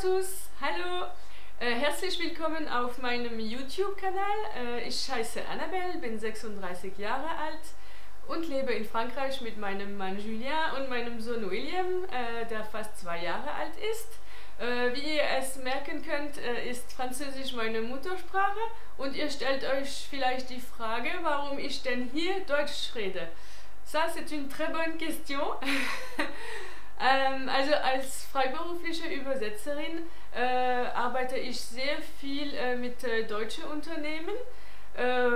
tous, hallo! Äh, herzlich willkommen auf meinem YouTube-Kanal. Äh, ich heiße Annabelle, bin 36 Jahre alt und lebe in Frankreich mit meinem Mann Julien und meinem Sohn William, äh, der fast zwei Jahre alt ist. Äh, wie ihr es merken könnt, äh, ist Französisch meine Muttersprache und ihr stellt euch vielleicht die Frage, warum ich denn hier Deutsch rede. Ça, c'est une très bonne question. Ähm, also als freiberufliche Übersetzerin äh, arbeite ich sehr viel äh, mit äh, deutschen Unternehmen äh,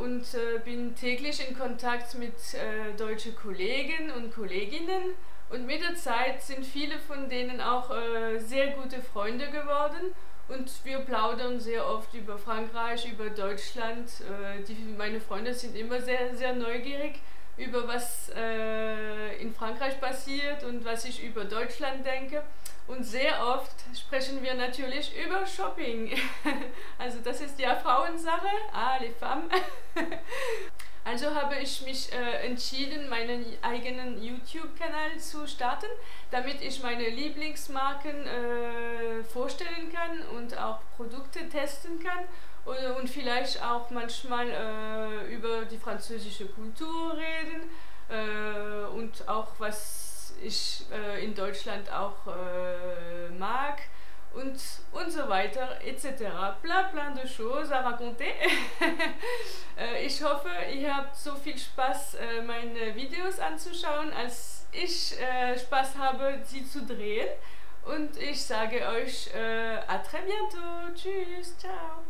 und äh, bin täglich in Kontakt mit äh, deutschen Kollegen und Kolleginnen. Und mit der Zeit sind viele von denen auch sehr gute Freunde geworden und wir plaudern sehr oft über Frankreich, über Deutschland. Die, meine Freunde sind immer sehr, sehr neugierig über was in Frankreich passiert und was ich über Deutschland denke. Und sehr oft sprechen wir natürlich über Shopping. also das ist ja Frauensache, ah, les femmes. Also habe ich mich äh, entschieden, meinen eigenen YouTube-Kanal zu starten, damit ich meine Lieblingsmarken äh, vorstellen kann und auch Produkte testen kann und, und vielleicht auch manchmal äh, über die französische Kultur reden äh, auch was ich äh, in Deutschland auch äh, mag und, und so weiter, etc. Plein, plein de choses à raconter. Äh, ich hoffe, ihr habt so viel Spaß, äh, meine Videos anzuschauen, als ich Spaß habe, sie zu drehen. Und ich sage euch äh, à très bientôt. Tschüss, ciao.